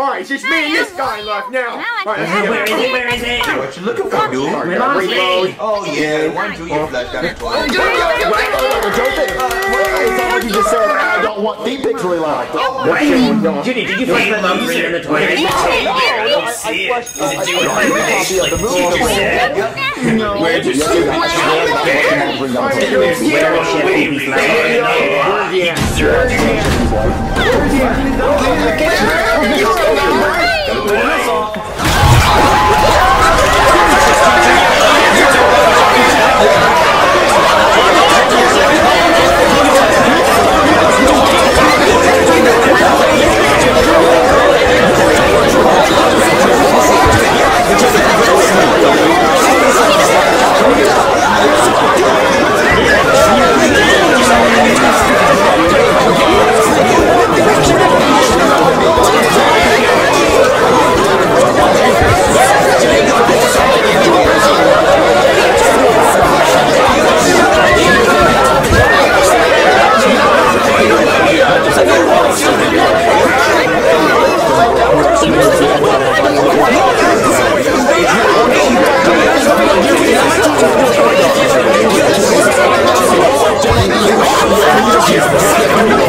Alright, it's just me and this guy left now. Alright, let's Where it? Where is it? What you looking for, dude? Alright, Reload. reload. Oh yeah, one do you flush down the toilet. Joseph, it sounds like you just said, I don't want deep pics reload. Wait, Judy, did you flush my mom's ring in the toilet? I flushed. I I doing I my copy of the movie. Where'd you Yes, see I- I- I- bring down the- Where is she, Yes,